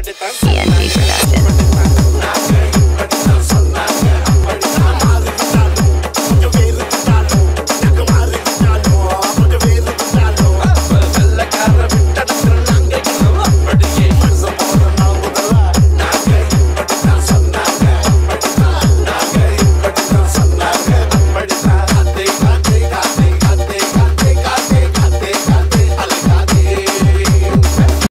TNT Production.